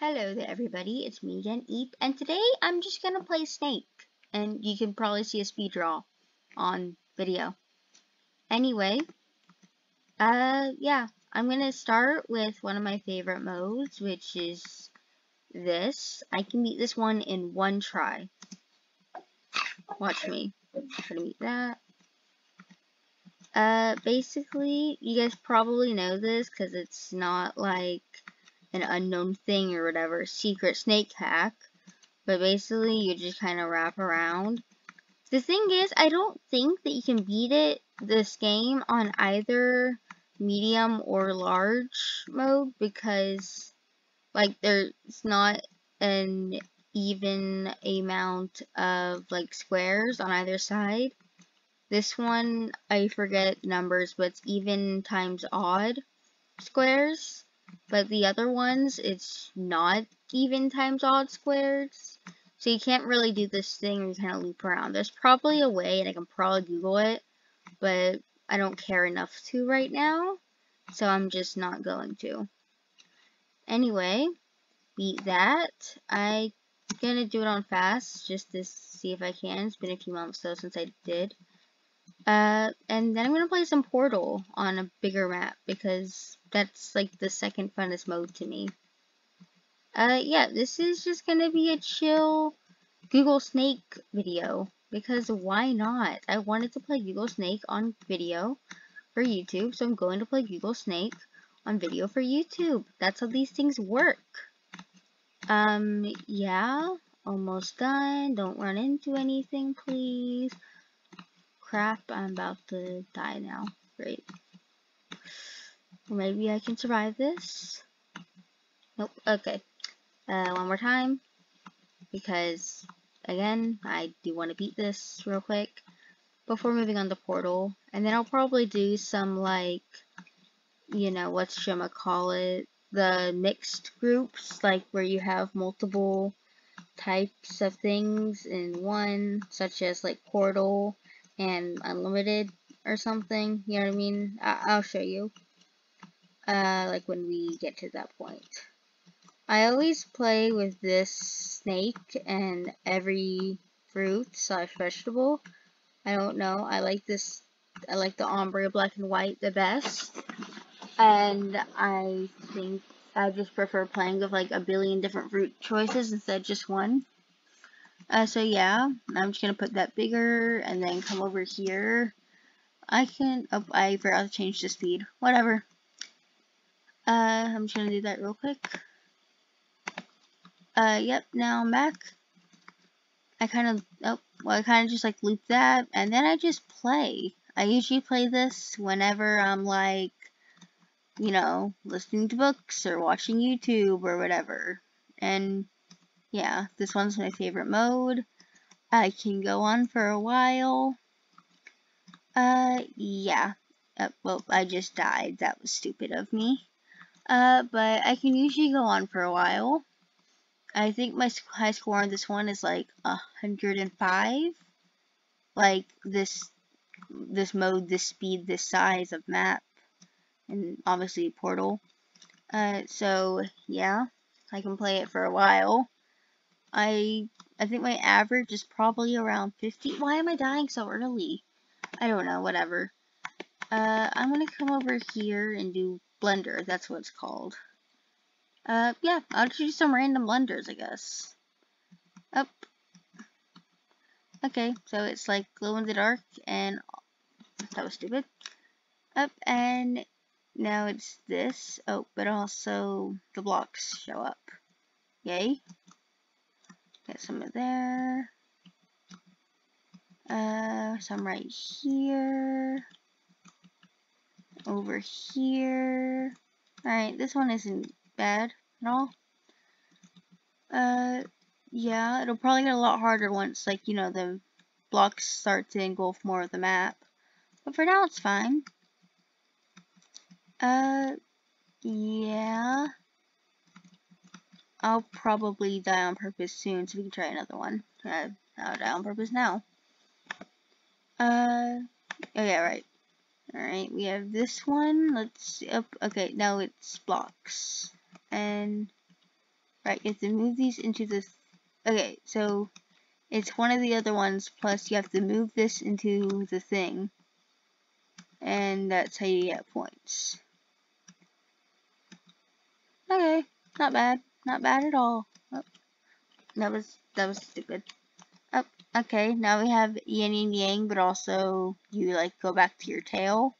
Hello there everybody, it's me again, Eep, and today I'm just gonna play Snake, and you can probably see a speed draw on video. Anyway, uh, yeah, I'm gonna start with one of my favorite modes, which is this. I can beat this one in one try. Watch me. Try to beat that. Uh, basically, you guys probably know this, because it's not like an unknown thing or whatever, secret snake hack. But basically, you just kind of wrap around. The thing is, I don't think that you can beat it, this game, on either medium or large mode because, like, there's not an even amount of, like, squares on either side. This one, I forget numbers, but it's even times odd squares. But the other ones, it's not even times odd squares. So you can't really do this thing where you kind of loop around. There's probably a way, and I can probably Google it, but I don't care enough to right now, so I'm just not going to. Anyway, beat that. I'm gonna do it on fast, just to see if I can. It's been a few months though since I did. Uh, and then I'm gonna play some Portal on a bigger map, because that's like the second funnest mode to me. Uh, yeah, this is just gonna be a chill Google Snake video because why not? I wanted to play Google Snake on video for YouTube, so I'm going to play Google Snake on video for YouTube. That's how these things work. Um, yeah, almost done. Don't run into anything, please. Crap, I'm about to die now. Great. Maybe I can survive this. Nope, okay. Uh, one more time. Because, again, I do want to beat this real quick. Before moving on to Portal. And then I'll probably do some, like, you know, what's gonna call it? The mixed groups, like where you have multiple types of things in one, such as like Portal and Unlimited or something. You know what I mean? I I'll show you uh, like when we get to that point. I always play with this snake and every fruit slash vegetable. I don't know. I like this. I like the ombre black and white the best. And I think I just prefer playing with like a billion different fruit choices instead of just one. Uh, so yeah, I'm just going to put that bigger and then come over here. I can, oh, I forgot to change the speed. Whatever. Uh, I'm just gonna do that real quick. Uh, yep, now I'm back. I kind of, oh, well, I kind of just like loop that, and then I just play. I usually play this whenever I'm like, you know, listening to books or watching YouTube or whatever. And yeah, this one's my favorite mode. I can go on for a while. Uh, yeah. Uh, well, I just died. That was stupid of me. Uh, but I can usually go on for a while. I think my high score on this one is like 105. Like this, this mode, this speed, this size of map, and obviously Portal. Uh, so yeah, I can play it for a while. I I think my average is probably around 50. Why am I dying so early? I don't know, whatever. Uh, I'm gonna come over here and do blender, that's what it's called. Uh, yeah, I'll do some random blenders, I guess. Up. Okay, so it's like glow in the dark, and that was stupid. Up, and now it's this. Oh, but also the blocks show up. Yay. Some of there. Uh, some right here over here. Alright, this one isn't bad at all. Uh, yeah, it'll probably get a lot harder once, like, you know, the blocks start to engulf more of the map. But for now, it's fine. Uh, yeah. I'll probably die on purpose soon, so we can try another one. Uh, I'll die on purpose now. Uh, oh yeah, right. Alright, we have this one. Let's. Oh, okay, now it's blocks. And Right, you have to move these into this. Okay, so it's one of the other ones, plus you have to move this into the thing. And that's how you get points. Okay, not bad. Not bad at all. Oh, that was that was stupid. Oh, okay, now we have yin and yang, but also you like go back to your tail.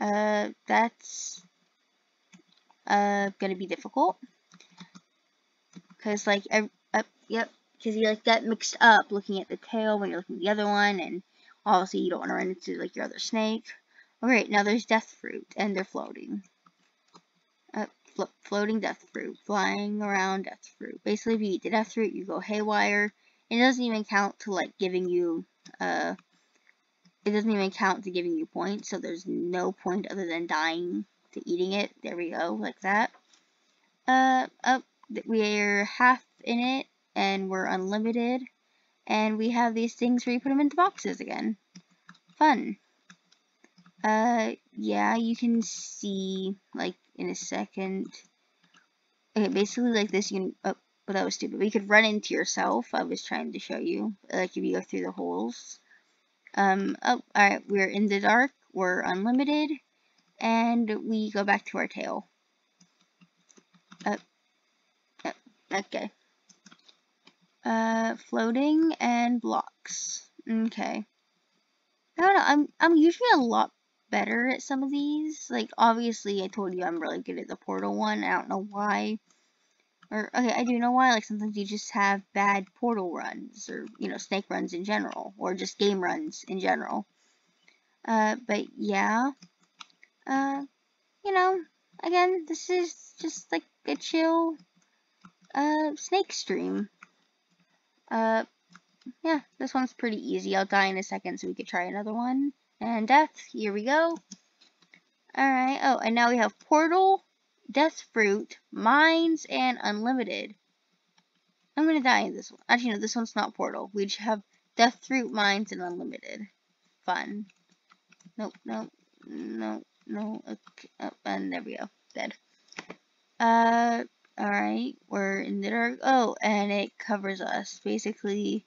Uh, that's uh gonna be difficult because like I, uh, yep, because you like that mixed up looking at the tail when you're looking at the other one, and obviously you don't want to run into like your other snake. Alright, now there's death fruit, and they're floating. Flo floating death fruit, flying around death fruit. Basically, if you eat the death fruit, you go haywire. It doesn't even count to like giving you, uh, it doesn't even count to giving you points, so there's no point other than dying to eating it. There we go, like that. Uh, up, we're half in it, and we're unlimited. And we have these things where you put them into boxes again. Fun. Uh, yeah, you can see, like, in a second. Okay, basically like this, you can, oh, but that was stupid. You could run into yourself. I was trying to show you, like, if you go through the holes. Um, oh, alright, we're in the dark, we're unlimited, and we go back to our tail. Uh, uh, okay. Uh, floating and blocks. Okay. I don't know, I'm, I'm usually a lot better at some of these. Like, obviously, I told you I'm really good at the portal one. I don't know why. Or, okay, I do know why. Like, sometimes you just have bad portal runs. Or, you know, snake runs in general. Or just game runs in general. Uh, but, yeah. Uh, you know, again, this is just, like, a chill, uh, snake stream. Uh, yeah, this one's pretty easy. I'll die in a second so we could try another one. And death, here we go. Alright, oh, and now we have portal, death fruit, mines, and unlimited. I'm gonna die in this one. Actually, no, this one's not portal. We just have death fruit, mines, and unlimited. Fun. Nope, nope, nope, no, okay, oh, and there we go. Dead. Uh, alright, we're in the dark. Oh, and it covers us. Basically,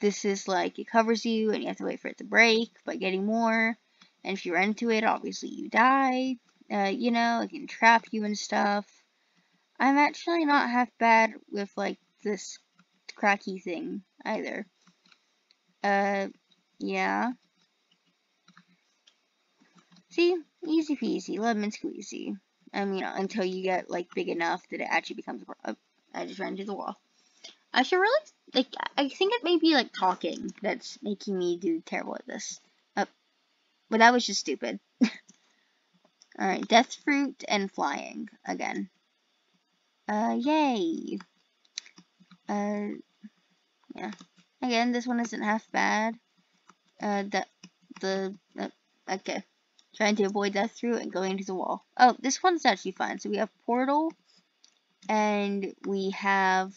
this is like, it covers you and you have to wait for it to break by getting more. And if you run into it, obviously you die. Uh, you know, it can trap you and stuff. I'm actually not half bad with like this cracky thing either. Uh, yeah. See? Easy peasy, lemon squeezy. I mean, until you get like big enough that it actually becomes a problem. I just ran into the wall. I should really, like, I think it may be, like, talking that's making me do terrible at this. Uh, but that was just stupid. Alright, death fruit and flying, again. Uh, yay! Uh, yeah. Again, this one isn't half bad. Uh, the, the, uh, okay. Trying to avoid death fruit and going into the wall. Oh, this one's actually fun. So we have portal, and we have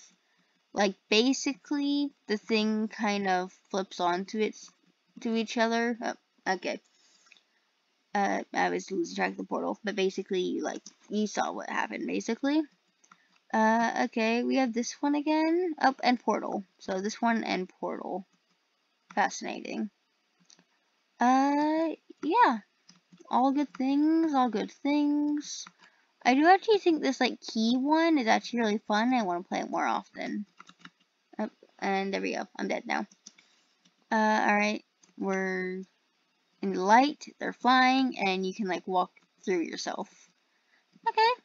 like basically the thing kind of flips onto it to each other. Oh, okay. Uh, I was losing track of the portal, but basically, you like, you saw what happened, basically. Uh, okay, we have this one again. Up oh, and portal. So this one and portal. Fascinating. Uh, yeah. All good things, all good things. I do actually think this, like, key one is actually really fun. I want to play it more often. And there we go. I'm dead now. Uh, alright. We're in the light. They're flying. And you can, like, walk through yourself. Okay.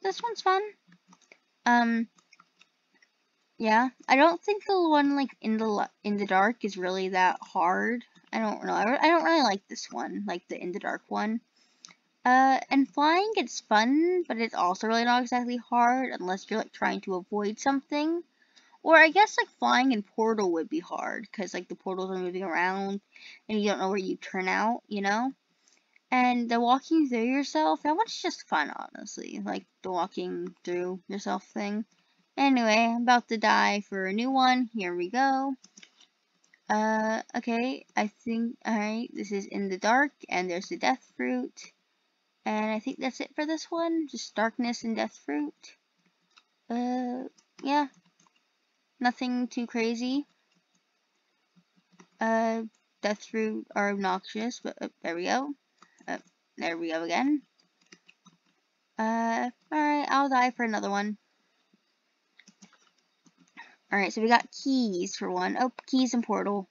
This one's fun. Um, yeah. I don't think the one, like, in the in the dark is really that hard. I don't know. I, I don't really like this one. Like, the in the dark one. Uh, and flying, it's fun, but it's also really not exactly hard unless you're, like, trying to avoid something. Or I guess like flying in Portal would be hard because like the portals are moving around and you don't know where you turn out, you know? And the walking through yourself, that one's just fun, honestly. Like the walking through yourself thing. Anyway, I'm about to die for a new one. Here we go. Uh, okay, I think, alright, this is in the dark, and there's the death fruit. And I think that's it for this one, just darkness and death fruit. Uh, yeah. Nothing too crazy. Uh, death fruit are obnoxious, but uh, there we go. Uh, there we go again. Uh, alright, I'll die for another one. Alright, so we got keys for one. Oh, keys and portal.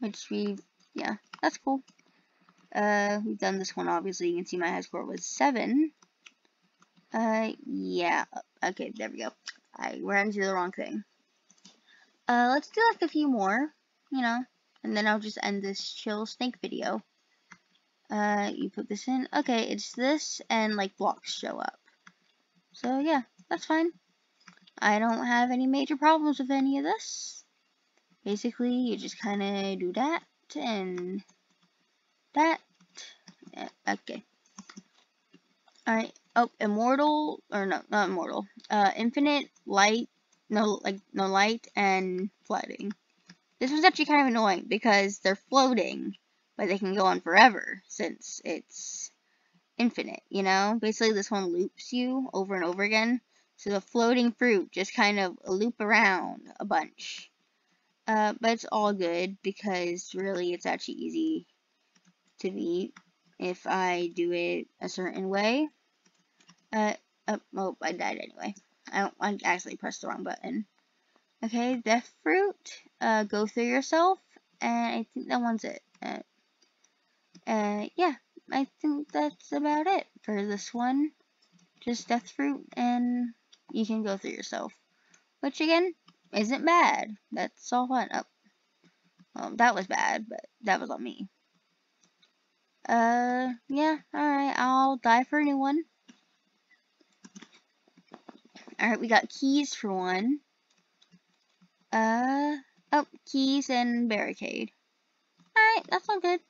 Which we, yeah, that's cool. Uh, we've done this one, obviously. You can see my high score was 7. Uh, yeah. Okay, there we go. I ran into the wrong thing. Uh, let's do like a few more, you know, and then I'll just end this chill snake video. Uh, you put this in. Okay, it's this and like blocks show up. So yeah, that's fine. I don't have any major problems with any of this. Basically, you just kind of do that and that. Yeah, okay. Alright. Oh, immortal, or no, not immortal. Uh, infinite light, no, like, no light and flooding. This was actually kind of annoying because they're floating, but they can go on forever since it's infinite, you know? Basically, this one loops you over and over again. So the floating fruit just kind of loop around a bunch. Uh, but it's all good because really it's actually easy to beat if I do it a certain way. Uh, oh, I died anyway. I, don't, actually pressed the wrong button. Okay, Death Fruit, uh, go through yourself, and I think that one's it. Uh, uh, yeah, I think that's about it for this one. Just Death Fruit, and you can go through yourself. Which, again, isn't bad. That's all fun. Oh, well, that was bad, but that was on me. Uh, yeah, alright, I'll die for a new one. Alright, we got keys for one. Uh, oh, keys and barricade. Alright, that's all good.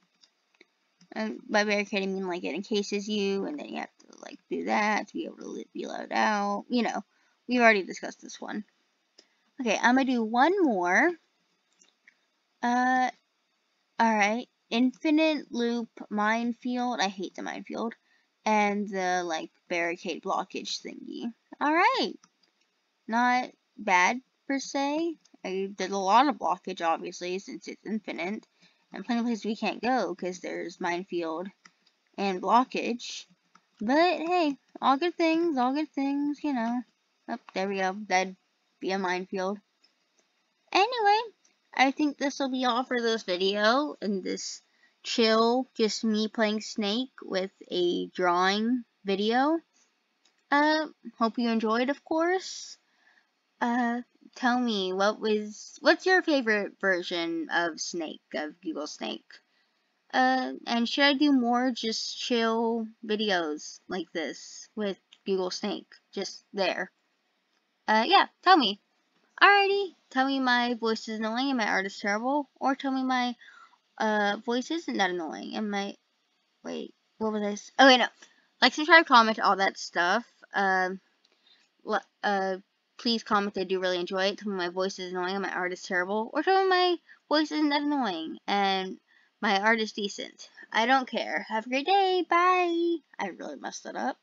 Uh, by barricade, I mean like it encases you, and then you have to like do that to be able to be let out. You know, we've already discussed this one. Okay, I'm gonna do one more. Uh, alright. Infinite loop minefield. I hate the minefield. And the, like, barricade blockage thingy. Alright. Not bad, per se. I did a lot of blockage, obviously, since it's infinite. And plenty of places we can't go, because there's minefield and blockage. But, hey, all good things, all good things, you know. Oh, there we go. That'd be a minefield. Anyway, I think this will be all for this video, and this chill, just me playing Snake with a drawing video. Uh, hope you enjoyed, of course. Uh, tell me, what was, what's your favorite version of Snake, of Google Snake? Uh, and should I do more just chill videos like this with Google Snake, just there? Uh, yeah, tell me. Alrighty, tell me my voice is annoying and my art is terrible, or tell me my uh, voice isn't that annoying and my, wait, what was this? Oh wait, no. Like, subscribe, comment, all that stuff. Um, uh, please comment I do really enjoy it. Tell me my voice is annoying my art is terrible, or tell me my voice isn't that annoying and my art is decent. I don't care. Have a great day. Bye. I really messed that up.